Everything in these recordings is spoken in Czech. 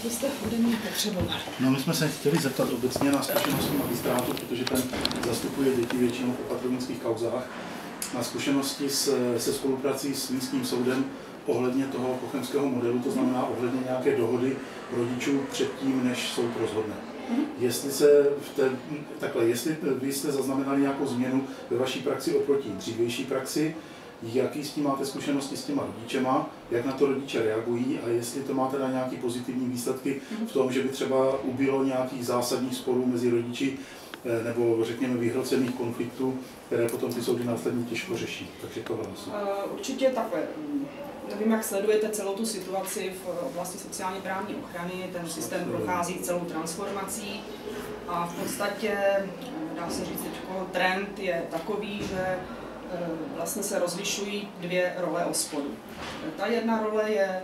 co byste ode mě potřebovali? No, my jsme se chtěli zeptat obecně na zkušenosti magistrátu, protože ten zastupuje děti většinou v opatrovnických kauzách, na zkušenosti s, se spoluprací s místním soudem ohledně toho kochemského modelu, to znamená ohledně nějaké dohody rodičů předtím, než soud rozhodne. Mm-hmm. Jestli se v té, takhle, jestli vy jste zaznamenali nějakou změnu ve vaší praxi oproti dřívější praxi, jaký s tím máte zkušenosti s těma rodičema, jak na to rodiče reagují a jestli to má teda nějaké pozitivní výsledky v tom, že by třeba ubylo nějakých zásadních sporů mezi rodiči eh, nebo řekněme vyhrocených konfliktů, které potom ty soudy následně těžko řeší. Takže tohle asi. Určitě takhle. Nevím, jak sledujete celou tu situaci v oblasti sociálně právní ochrany. Ten systém prochází celou transformací a v podstatě, dá se říct, trend je takový, že Eh, vlastně se rozlišují dvě role ospodu. Ta jedna role je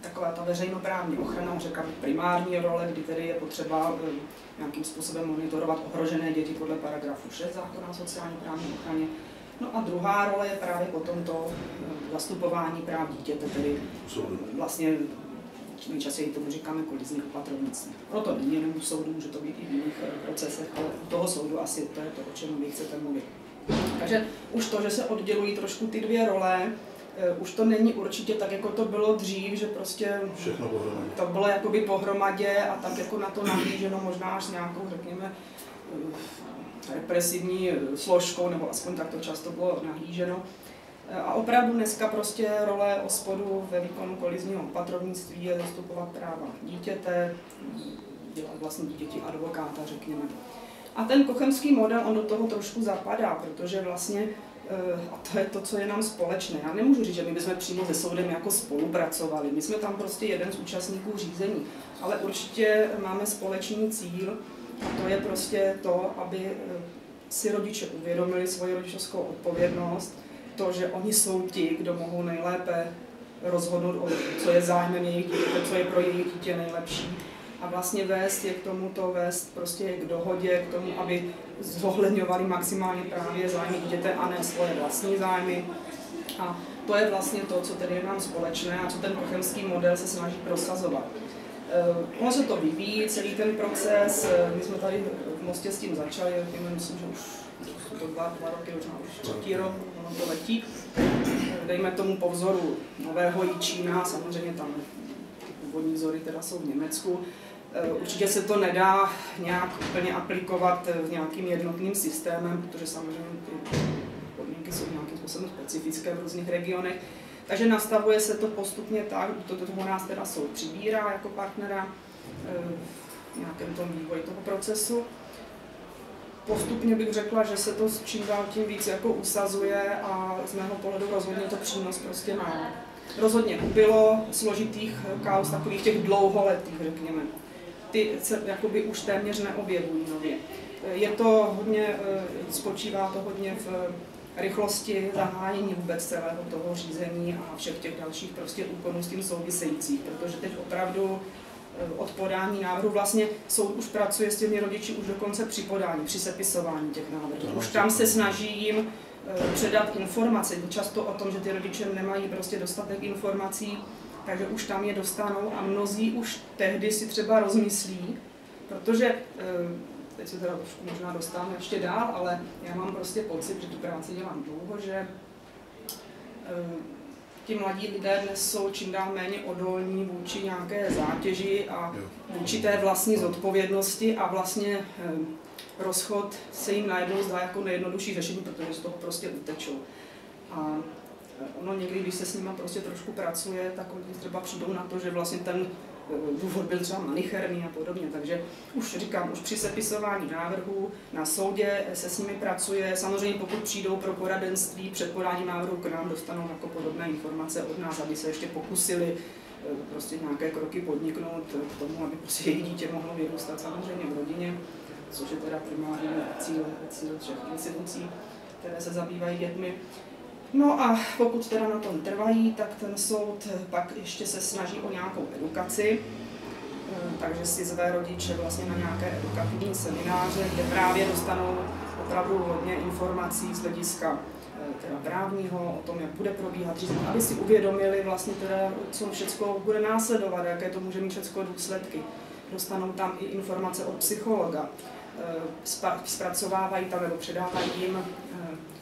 taková ta veřejnoprávní ochrana, řekám primární role, kdy tedy je potřeba eh, nějakým způsobem monitorovat ohrožené děti podle paragrafu 6 zákona o sociální právní ochraně. No a druhá role je právě potom to eh, zastupování práv dítěte, tedy vlastně nejčastěji tomu říkáme kolizní opatrovnictví. Proto není jenom u soudu, může to být i v jiných procesech, ale u toho soudu asi to je to, o čem vy chcete mluvit. Takže už to, že se oddělují trošku ty dvě role, eh, už to není určitě tak, jako to bylo dřív, že prostě Všechno pohromadě. to bylo jakoby pohromadě a tak jako na to nahlíženo možná až s nějakou, řekněme, eh, represivní složkou, nebo aspoň tak to často bylo nahlíženo. Eh, a opravdu dneska prostě role ospodu ve výkonu kolizního opatrovnictví je zastupovat práva dítěte, dělat vlastně dítěti advokáta, řekněme. A ten kochemský model, on do toho trošku zapadá, protože vlastně eh, a to je to, co je nám společné. Já nemůžu říct, že my bychom přímo se soudem jako spolupracovali. My jsme tam prostě jeden z účastníků řízení. Ale určitě máme společný cíl a to je prostě to, aby eh, si rodiče uvědomili svoji rodičovskou odpovědnost, to, že oni jsou ti, kdo mohou nejlépe rozhodnout, o co je zájmem jejich dítěte, co je pro jejich dítě nejlepší a vlastně vést je k tomuto, vést prostě k dohodě, k tomu, aby zohledňovali maximálně právě zájmy dítěte a ne svoje vlastní zájmy. A to je vlastně to, co tedy je nám společné a co ten kochemský model se snaží prosazovat. Uh, ono se to vyvíjí, celý ten proces. Uh, my jsme tady v Mostě s tím začali, myslím, že už to dva, dva roky, možná už třetí rok, ono to letí. Dejme tomu po vzoru nového Jičína, samozřejmě tam původní vzory teda jsou v Německu. Eh, určitě se to nedá nějak úplně aplikovat v nějakým jednotným systémem, protože samozřejmě ty podmínky jsou nějakým způsobem specifické v různých regionech. Takže nastavuje se to postupně tak, to toho nás teda soud přibírá jako partnera eh, v nějakém tom vývoji toho procesu. Postupně bych řekla, že se to čím dál tím víc jako usazuje a z mého pohledu rozhodně to přínos prostě má. Rozhodně bylo složitých kaus, takových těch dlouholetých, řekněme ty se jakoby už téměř neobjevují nově. Je to hodně, eh, spočívá to hodně v rychlosti zahájení vůbec celého toho řízení a všech těch dalších prostě úkonů s tím souvisejících, protože teď opravdu eh, od podání návrhu vlastně soud už pracuje s těmi rodiči už dokonce při podání, při sepisování těch návrhů. Už tam se snaží jim eh, předat informace, často o tom, že ty rodiče nemají prostě dostatek informací, takže už tam je dostanou a mnozí už tehdy si třeba rozmyslí, protože eh, teď se teda trošku možná dostáváme ještě dál, ale já mám prostě pocit, že tu práci dělám dlouho, že eh, ti mladí lidé dnes jsou čím dál méně odolní vůči nějaké zátěži a vůči té vlastní zodpovědnosti a vlastně eh, rozchod se jim najednou zdá jako nejjednodušší řešení, protože z toho prostě utečou. A ono někdy, když se s nimi prostě trošku pracuje, tak oni třeba přijdou na to, že vlastně ten eh, důvod byl třeba malicherný a podobně. Takže už říkám, už při sepisování návrhů na soudě se s nimi pracuje. Samozřejmě pokud přijdou pro poradenství před podáním návrhu k nám, dostanou jako podobné informace od nás, aby se ještě pokusili eh, prostě nějaké kroky podniknout k tomu, aby prostě jejich dítě mohlo vyrůstat samozřejmě v rodině, což je teda primární cíl, cíl všech institucí, které se zabývají dětmi. No a pokud teda na tom trvají, tak ten soud pak ještě se snaží o nějakou edukaci, eh, takže si zve rodiče vlastně na nějaké edukativní semináře, kde právě dostanou opravdu hodně informací z hlediska té teda právního, o tom, jak bude probíhat řízení, aby si uvědomili vlastně teda, co všechno bude následovat, jaké to může mít všechno důsledky. Dostanou tam i informace od psychologa, eh, zpracovávají tam nebo předávají jim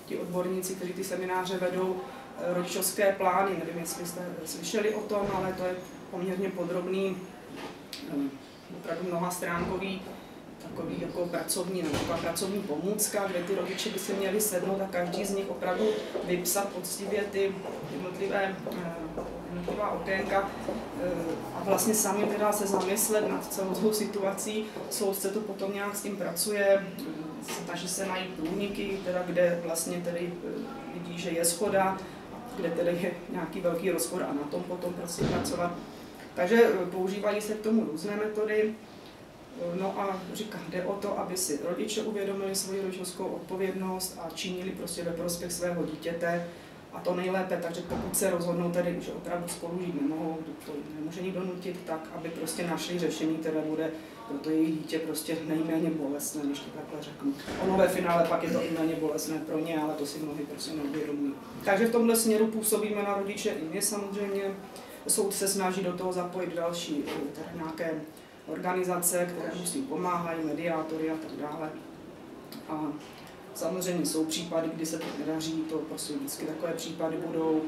ti odborníci, kteří ty semináře vedou, eh, rodičovské plány. Nevím, jestli jste slyšeli o tom, ale to je poměrně podrobný, opravdu mnoha stránkový takový jako pracovní, nebo taková pracovní pomůcka, kde ty rodiče by se měli sednout a každý z nich opravdu vypsat poctivě ty jednotlivé, eh, jednotlivá okénka eh, a vlastně sami teda se zamyslet nad celou tou situací. Soudce to potom nějak s tím pracuje, snaží se najít průniky, teda kde vlastně tedy eh, vidí, že je schoda, kde tedy je nějaký velký rozpor a na tom potom prostě pracovat. Takže používají se k tomu různé metody. No a říkám, jde o to, aby si rodiče uvědomili svoji rodičovskou odpovědnost a činili prostě ve prospěch svého dítěte. A to nejlépe, takže pokud se rozhodnou tedy, že opravdu spolu žít nemohou, to nemůže nikdo nutit, tak aby prostě našli řešení, které bude pro to jejich dítě prostě nejméně bolestné, když to takhle řeknu. Ono ve finále pak je to i méně bolestné pro ně, ale to si mnohdy prostě neuvědomují. Takže v tomhle směru působíme na rodiče i my samozřejmě. Soud se snaží do toho zapojit další teda nějaké organizace, které musí pomáhají, mediátory a tak dále. A samozřejmě jsou případy, kdy se to nedaří, to prostě vždycky takové případy budou,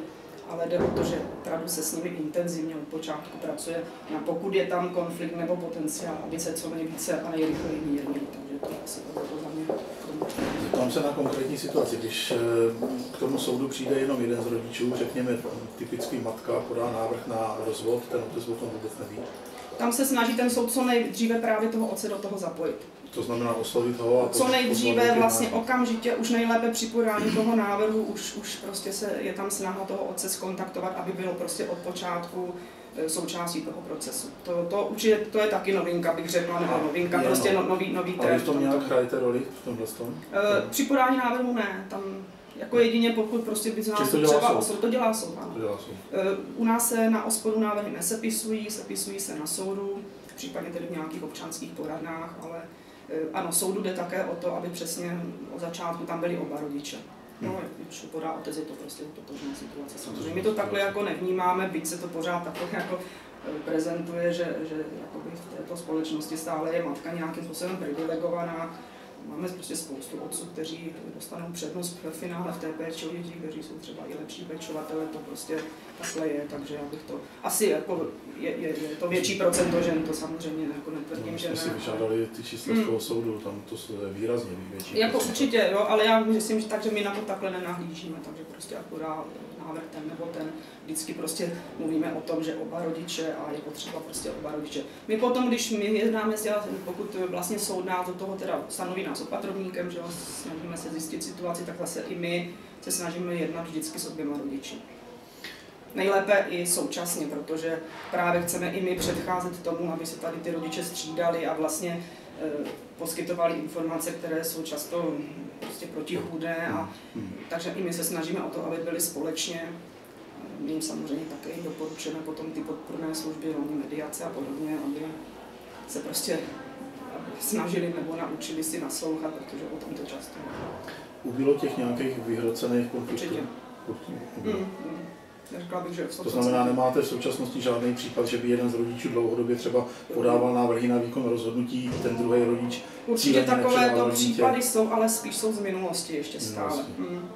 ale jde o to, že opravdu se s nimi intenzivně od počátku pracuje, a pokud je tam konflikt nebo potenciál, aby se co nejvíce a nejrychleji mírnil. Takže to asi to za mě. Tam se na konkrétní situaci, když eh, k tomu soudu přijde jenom jeden z rodičů, řekněme typický matka, podá návrh na rozvod, ten otec o tom vůbec neví, tam se snaží ten soud co nejdříve právě toho otce do toho zapojit. To znamená oslovit ho a Co nejdříve vlastně okamžitě, už nejlépe při podání toho návrhu, už, už prostě se, je tam snaha toho otce skontaktovat, aby bylo prostě od počátku součástí toho procesu. To, to určitě to je taky novinka, bych řekla, nebo novinka, je, prostě no, nový, nový trend. Ale v tom nějak hrajete roli v tomhle tom? E, při podání návrhu ne, tam jako jedině pokud prostě by z nás to třeba osob, to dělá soud. To dělá soud. Eh, u nás se na ospodu návrhy nesepisují, sepisují se na soudu, případně tedy v nějakých občanských poradnách, ale eh, ano, soudu jde také o to, aby přesně od začátku tam byli oba rodiče. No, když podá otec, je to prostě totožná situace. Samozřejmě my to takhle jako nevnímáme, byť se to pořád takhle jako eh, prezentuje, že, že v této společnosti stále je matka nějakým způsobem privilegovaná, máme prostě spoustu otců, kteří dostanou přednost ve finále v té péči o děti, kteří jsou třeba i lepší pečovatele, to prostě takhle je, takže já bych to, asi jako je, je, je to větší procento žen, to samozřejmě jako netvrdím, no, že ne. si vyžádali ty čísla z toho hmm. soudu, tam to je výrazně větší. Jako určitě, jo, ale já myslím, že tak, že my na to takhle nenahlížíme, takže prostě akorát ten nebo ten, vždycky prostě mluvíme o tom, že oba rodiče a je potřeba prostě oba rodiče. My potom, když my jednáme s pokud vlastně soud nás do toho teda stanoví nás opatrovníkem, že snažíme se zjistit situaci, tak zase i my se snažíme jednat vždycky s oběma rodiči. Nejlépe i současně, protože právě chceme i my předcházet tomu, aby se tady ty rodiče střídali a vlastně poskytovali informace, které jsou často prostě protichůdné a takže i my se snažíme o to, aby byli společně. My jim samozřejmě také doporučujeme potom ty podporné služby, hlavně mediace a podobně, aby se prostě snažili nebo naučili si naslouchat, protože o tom to často Ubylo těch nějakých vyhrocených konfliktů? Určitě. Mm, mm. Řekla bych, že to znamená, nemáte v současnosti žádný případ, že by jeden z rodičů dlouhodobě třeba podával návrhy na výkon rozhodnutí, ten druhý rodič. Určitě takovéto případy jsou, ale spíš jsou z minulosti ještě stále. Hmm.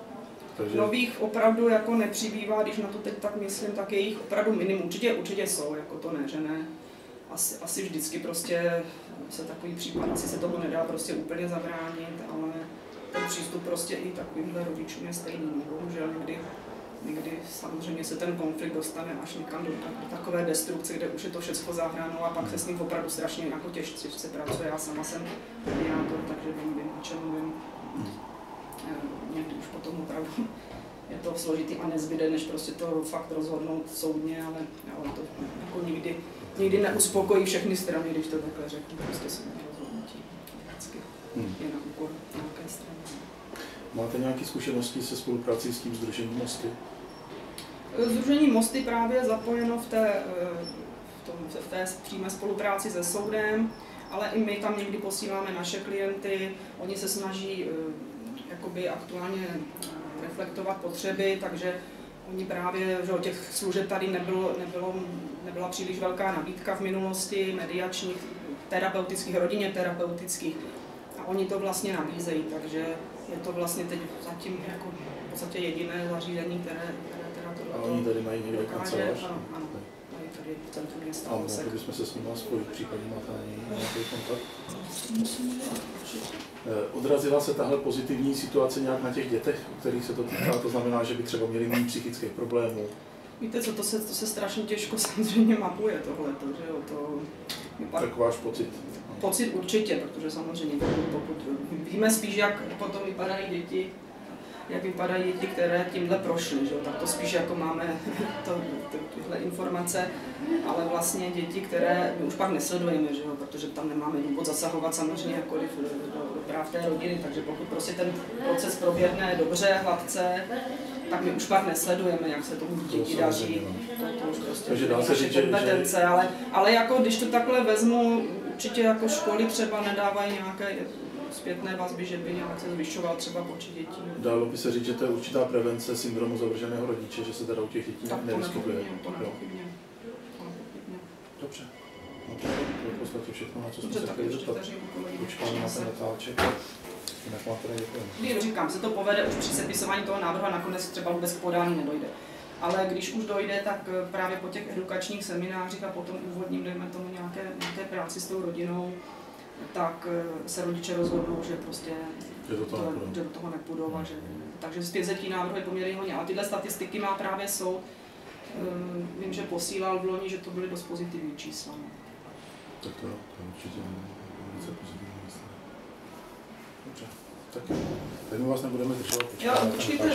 Takže... Nových opravdu jako nepřibývá, když na to teď tak myslím, tak je jich opravdu minimum. Určitě, určitě jsou, jako to ne, že ne. Asi, asi vždycky prostě se takový případ, asi se tomu nedá prostě úplně zabránit, ale ten přístup prostě i takovýmhle rodičům je stejný. Bohužel někdy někdy samozřejmě se ten konflikt dostane až někam do, do takové destrukce, kde už je to všechno zahráno a pak se s ním opravdu strašně jako těžce, těžce pracuje. Já sama jsem mediátor, takže vím, vím, o čem mluvím. Eh, někdy už potom opravdu je to složitý a nezbyde, než prostě to fakt rozhodnout soudně, ale, ale to jako nikdy, nikdy neuspokojí všechny strany, když to takhle řeknu, prostě se rozhodnutí vždycky hmm. je na úkor nějaké strany. Máte nějaké zkušenosti se spoluprací s tím Združením Mosty? Združení Mosty právě je zapojeno v té, eh, v, tom, v té přímé spolupráci se soudem, ale i my tam někdy posíláme naše klienty, oni se snaží eh, jakoby aktuálně eh, reflektovat potřeby, takže oni právě, že těch služeb tady nebylo, nebylo, nebyla příliš velká nabídka v minulosti, mediačních, terapeutických, rodině terapeutických. A oni to vlastně nabízejí, takže je to vlastně teď zatím jako v podstatě jediné zařízení, které, které to, A oni tady mají někde kancelář? Ano, ano, mají tady v centru města. A mohli bychom se s nimi spojit, případně máte na něj nějaký kontakt? Eh, Odrazila se tahle pozitivní situace nějak na těch dětech, o kterých se to týká? To znamená, že by třeba měli méně psychických problémů. Víte co, to se, to se strašně těžko samozřejmě mapuje tohle, že jo, to vypadá Tak váš pocit? Pocit určitě, protože samozřejmě pokud víme spíš, jak potom vypadají děti, jak vypadají děti, které tímhle prošly, že? tak to spíš jako máme to, to, tyhle informace, ale vlastně děti, které my už pak nesledujeme, že? protože tam nemáme důvod zasahovat samozřejmě jakkoliv do, do, práv té rodiny, takže pokud prostě ten proces proběhne dobře, hladce, tak my už pak nesledujeme, jak se tomu děti daří. To, to už prostě Takže dá se říct, že- kompetence, ale, ale jako když to takhle vezmu, určitě jako školy třeba nedávají nějaké zpětné vazby, že by nějak se zvyšoval třeba počet dětí. Dalo by se říct, že to je určitá prevence syndromu zavrženého rodiče, že se teda u těch dětí Tak to nevyskytuje. to nepochybně. To nepochybně. Dobře. No to je v podstatě všechno, na co jsme Dobře, se chtěli zeptat. Počkáme na ten se- letáček. Jinak vám teda děkujeme. Když říkám, se to povede už při sepisování toho návrhu a nakonec třeba vůbec k podání nedojde. Ale když už dojde, tak eh, právě po těch edukačních seminářích a potom úvodním, dejme tomu nějaké, nějaké práci s tou rodinou, tak eh, se rodiče rozhodnou, že prostě Že do toho to, nepůjdou. že do toho nepůjdou. A že, takže zpětzetí návrhu je poměrně hodně. A tyhle statistiky má právě soud. Ehm, Vím, že posílal v loni, že to byly dost pozitivní čísla. no. Tak to, to je určitě velice pozitivní výsledek. Dobře. Tak, my vás nebudeme držovat. Jo, počkáme